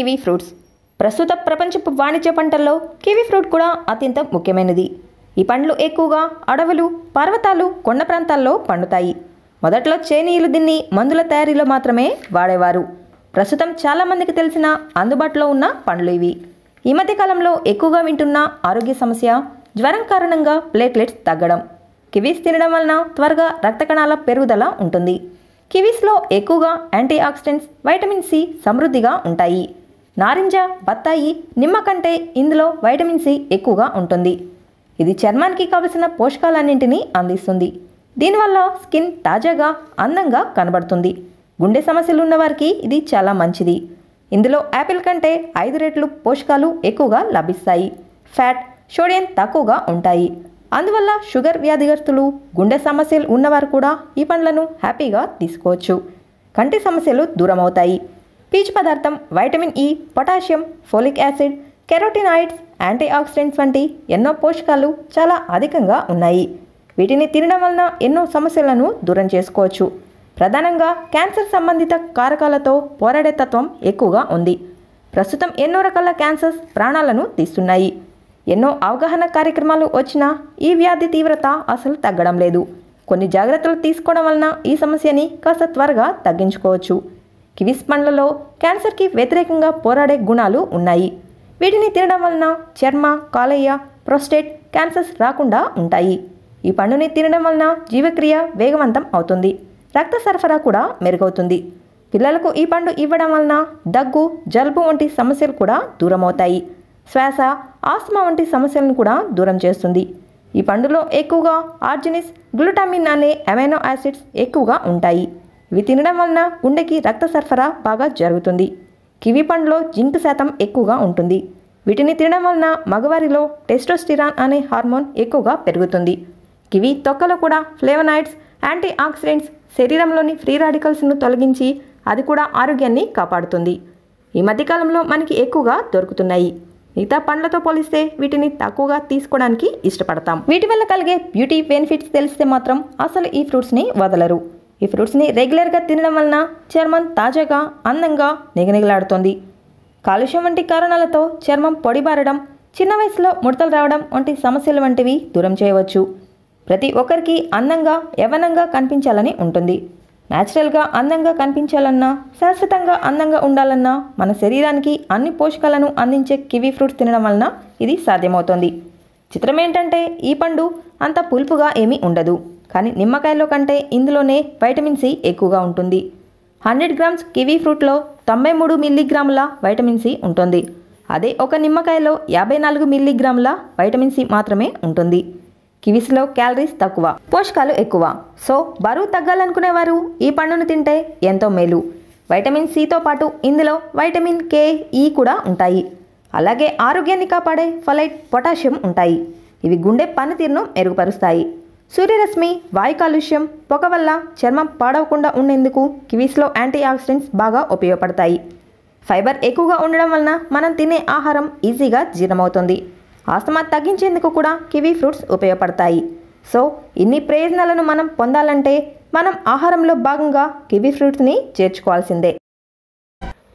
Kiwi fruits. ప్రస్తుత ప్రపంచపు వాణిజ్య పంటల్లో కివీ ఫ్రూట్ కూడా అత్యంత ముఖ్యమైనది. ఈ పండ్లు ఎక్కువగా అడవులు పర్వతాలు కొండ ప్రాంతాల్లో పండుతాయి. మొదట్లో చైనీయులు దీన్ని మందుల తయారీలో మాత్రమే వాడేవారు. ప్రస్తుతం చాలామందికి తెలిసిన అందుబాటులో ఉన్న పండ్లు ఇవి. ఈ మధ్య కాలంలో ఎక్కువగా వింటున్న ఆరోగ్య సమస్య జ్వరం కారణంగా ప్లేట్లెట్స్ తగ్గడం. కివీస్ తినడం వలన త్వరగా రక్త కణాల పెరుగుదల ఉంటుంది. కివీస్లో ఎక్కువగా యాంటీ ఆక్సిడెంట్స్ వైటమిన్ సి సమృద్ధిగా ఉంటాయి. నారింజ బత్తాయి నిమ్మ కంటే ఇందులో వైటమిన్ సి ఎక్కువగా ఉంటుంది. ఇది చర్మానికి కావలసిన పోషకాలన్నింటినీ అందిస్తుంది. దీనివల్ల స్కిన్ తాజాగా అందంగా కనబడుతుంది. గుండె సమస్యలు ఉన్నవారికి ఇది చాలా మంచిది. ఇందులో యాపిల్ కంటే ఐదు రెట్లు పోషకాలు ఎక్కువగా లభిస్తాయి. ఫ్యాట్ సోడియం తక్కువగా ఉంటాయి. అందువల్ల షుగర్ వ్యాధిగ్రస్తులు గుండె సమస్యలు ఉన్నవారు కూడా ఈ పండ్లను హ్యాపీగా తీసుకోవచ్చు. కంటి సమస్యలు దూరమవుతాయి. పీచు పదార్థం vitamin E potassium folic acid carotenoids antioxidants వంటి ఎన్నో పోషకాలు చాలా అధికంగా ఉన్నాయి. వీటిని తినడం వలన ఎన్నో సమస్యలను దూరం చేసుకోవచ్చు. ప్రధానంగా క్యాన్సర్ సంబంధిత కారకాలతో పోరాడే తత్వం ఎక్కువగా ఉంది. ప్రస్తుతం ఎన్నో రకాల క్యాన్సర్స్ ప్రాణాలను తీస్తున్నాయి. ఎన్నో అవగాహన కార్యక్రమాలు వచ్చినా ఈ వ్యాధి తీవ్రత అసలు తగ్గడం లేదు. కొన్ని జాగ్రత్తలు తీసుకోవడం వలన ఈ సమస్యని కాస్త త్వరగా తగ్గించుకోవచ్చు. కివిస్ పండ్లలో క్యాన్సర్కి వ్యతిరేకంగా పోరాడే గుణాలు ఉన్నాయి. వీటిని తినడం వలన చర్మ కాలేయ ప్రోస్టేట్ క్యాన్సర్స్ రాకుండా ఉంటాయి. ఈ పండుని తినడం వలన జీవక్రియ వేగవంతం అవుతుంది. రక్త సరఫరా కూడా మెరుగవుతుంది. పిల్లలకు ఈ పండు ఇవ్వడం వలన దగ్గు జలుబు వంటి సమస్యలు కూడా దూరమవుతాయి. శ్వాస ఆస్మా వంటి సమస్యలను కూడా దూరం చేస్తుంది. ఈ పండులో ఎక్కువగా ఆర్జినిస్ గ్లూటామిన్ అనే అమైనో యాసిడ్స్ ఎక్కువగా ఉంటాయి. ఇవి తినడం వలన గుండెకి రక్త సరఫరా బాగా జరుగుతుంది. కివి పండులో జింక్ శాతం ఎక్కువగా ఉంటుంది. వీటిని తినడం వలన మగవారిలో టెస్టోస్టిరాన్ అనే హార్మోన్ ఎక్కువగా పెరుగుతుంది. కివి తొక్కలో కూడా ఫ్లేవనాయిడ్స్ యాంటీ ఆక్సిడెంట్స్ శరీరంలోని ఫ్రీ రాడికల్స్ను తొలగించి అది కూడా ఆరోగ్యాన్ని కాపాడుతుంది. ఈ మధ్యకాలంలో మనకి ఎక్కువగా దొరుకుతున్నాయి. మిగతా పండ్లతో పోలిస్తే వీటిని తక్కువగా తీసుకోవడానికి ఇష్టపడతాం. వీటి వల్ల కలిగే బ్యూటీ బెనిఫిట్స్ తెలిస్తే మాత్రం అసలు ఈ ఫ్రూట్స్ని వదలరు. ఈ ఫ్రూట్స్ని రెగ్యులర్గా తినడం వలన చర్మం తాజాగా అందంగా నిగనిగలాడుతుంది. కాలుష్యం వంటి కారణాలతో చర్మం పొడిబారడం చిన్న వయసులో ముడతలు రావడం వంటి సమస్యలు వంటివి దూరం చేయవచ్చు. ప్రతి ఒక్కరికి అందంగా యవనంగా కనిపించాలని ఉంటుంది. న్యాచురల్గా అందంగా కనిపించాలన్నా శాశ్వతంగా అందంగా ఉండాలన్నా మన శరీరానికి అన్ని పోషకాలను అందించే కివీ ఫ్రూట్స్ తినడం వలన ఇది సాధ్యమవుతుంది. చిత్రం ఏంటంటే ఈ పండు అంత పులుపుగా ఏమీ ఉండదు. కానీ నిమ్మకాయలో కంటే ఇందులోనే వైటమిన్ సి ఎక్కువగా ఉంటుంది. హండ్రెడ్ గ్రామ్స్ కివీ ఫ్రూట్లో తొంభై మూడు మిల్లీగ్రాముల వైటమిన్ సి ఉంటుంది. అదే ఒక నిమ్మకాయలో యాభై నాలుగు మిల్లీగ్రాముల వైటమిన్ సి మాత్రమే ఉంటుంది. కివీస్లో క్యాలరీస్ తక్కువ పోషకాలు ఎక్కువ. సో బరువు తగ్గాలనుకునేవారు ఈ పండును తింటే ఎంతో మేలు. వైటమిన్ సితో పాటు ఇందులో వైటమిన్ కే ఈ కూడా ఉంటాయి. అలాగే ఆరోగ్యాన్ని కాపాడే ఫలైట్ పొటాషియం ఉంటాయి. ఇవి గుండె పనితీరును మెరుగుపరుస్తాయి. సూర్యరశ్మి వాయు కాలుష్యం పొగ వల్ల చర్మం పాడవకుండా ఉండేందుకు కివీస్లో యాంటీ ఆక్సిడెంట్స్ బాగా ఉపయోగపడతాయి. ఫైబర్ ఎక్కువగా ఉండడం వలన మనం తినే ఆహారం ఈజీగా జీర్ణమవుతుంది. ఆస్తమా తగ్గించేందుకు కూడా కివీ ఫ్రూట్స్ ఉపయోగపడతాయి. సో ఇన్ని ప్రయోజనాలను మనం పొందాలంటే మనం ఆహారంలో భాగంగా కివీ ఫ్రూట్స్ని చేర్చుకోవాల్సిందే.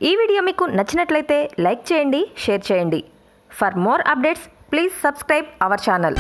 ఈ వీడియో మీకు నచ్చినట్లయితే లైక్ చేయండి షేర్ చేయండి. For more updates please subscribe our channel.